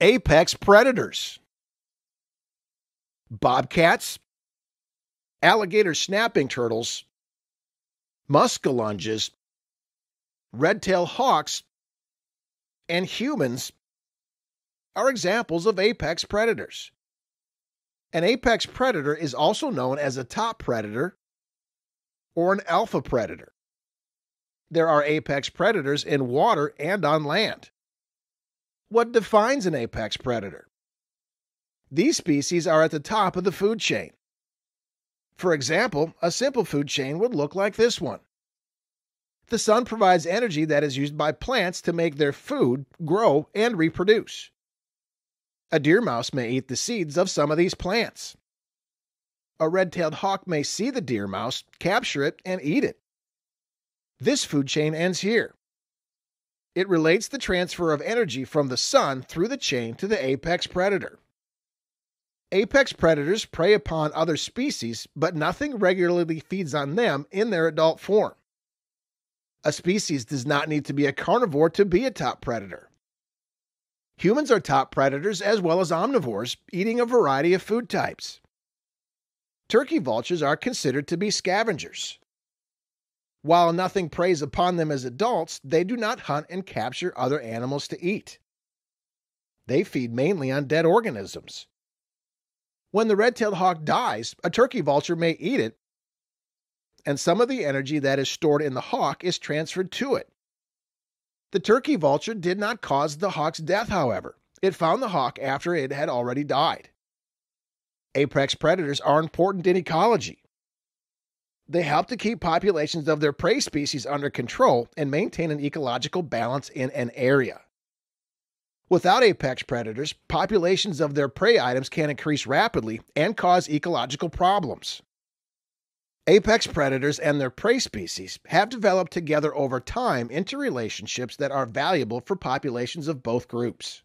apex predators bobcats, alligator snapping turtles, muskellunges, red-tailed hawks, and humans are examples of apex predators. An apex predator is also known as a top predator or an alpha predator. There are apex predators in water and on land. What defines an apex predator? These species are at the top of the food chain. For example, a simple food chain would look like this one. The sun provides energy that is used by plants to make their food, grow, and reproduce. A deer mouse may eat the seeds of some of these plants. A red tailed hawk may see the deer mouse, capture it, and eat it. This food chain ends here. It relates the transfer of energy from the sun through the chain to the apex predator. Apex predators prey upon other species, but nothing regularly feeds on them in their adult form. A species does not need to be a carnivore to be a top predator. Humans are top predators as well as omnivores, eating a variety of food types. Turkey vultures are considered to be scavengers. While nothing preys upon them as adults, they do not hunt and capture other animals to eat. They feed mainly on dead organisms. When the red tailed hawk dies, a turkey vulture may eat it, and some of the energy that is stored in the hawk is transferred to it. The turkey vulture did not cause the hawk's death, however. It found the hawk after it had already died. Apex predators are important in ecology. They help to keep populations of their prey species under control and maintain an ecological balance in an area. Without apex predators, populations of their prey items can increase rapidly and cause ecological problems. Apex predators and their prey species have developed together over time into relationships that are valuable for populations of both groups.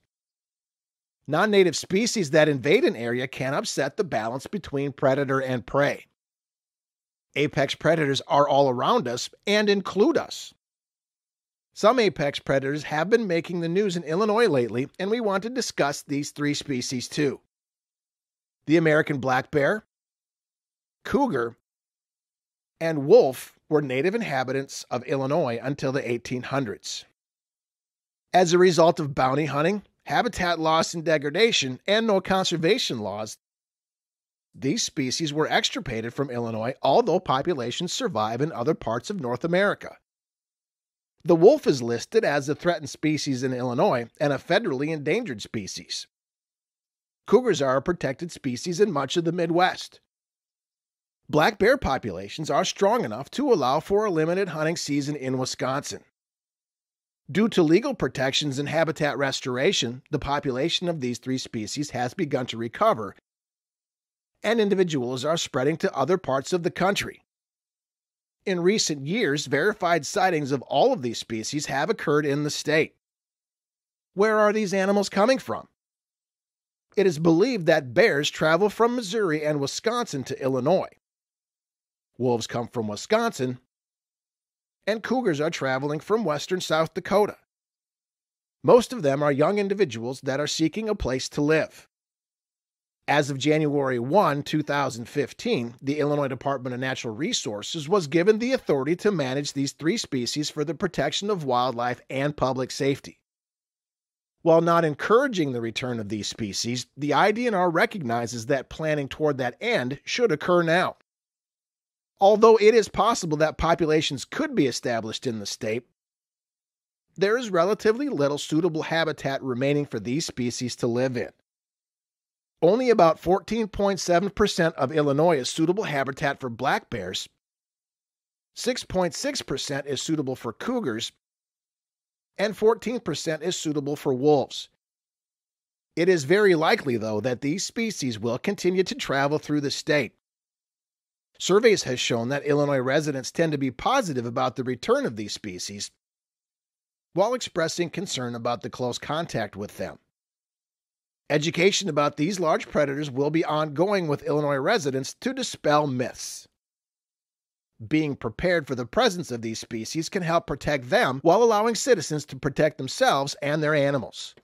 Non native species that invade an area can upset the balance between predator and prey. Apex predators are all around us and include us. Some apex predators have been making the news in Illinois lately, and we want to discuss these three species too the American black bear, cougar, and wolf were native inhabitants of Illinois until the 1800s. As a result of bounty hunting, habitat loss and degradation, and no conservation laws, these species were extirpated from Illinois, although populations survive in other parts of North America. The wolf is listed as a threatened species in Illinois and a federally endangered species. Cougars are a protected species in much of the Midwest. Black bear populations are strong enough to allow for a limited hunting season in Wisconsin. Due to legal protections and habitat restoration, the population of these three species has begun to recover, and individuals are spreading to other parts of the country. In recent years, verified sightings of all of these species have occurred in the state. Where are these animals coming from? It is believed that bears travel from Missouri and Wisconsin to Illinois. Wolves come from Wisconsin, and cougars are traveling from western South Dakota. Most of them are young individuals that are seeking a place to live. As of January 1, 2015, the Illinois Department of Natural Resources was given the authority to manage these three species for the protection of wildlife and public safety. While not encouraging the return of these species, the IDNR recognizes that planning toward that end should occur now. Although it is possible that populations could be established in the state, there is relatively little suitable habitat remaining for these species to live in. Only about 14.7% of Illinois is suitable habitat for black bears, 6.6% is suitable for cougars, and 14% is suitable for wolves. It is very likely, though, that these species will continue to travel through the state. Surveys have shown that Illinois residents tend to be positive about the return of these species, while expressing concern about the close contact with them. Education about these large predators will be ongoing with Illinois residents to dispel myths. Being prepared for the presence of these species can help protect them while allowing citizens to protect themselves and their animals.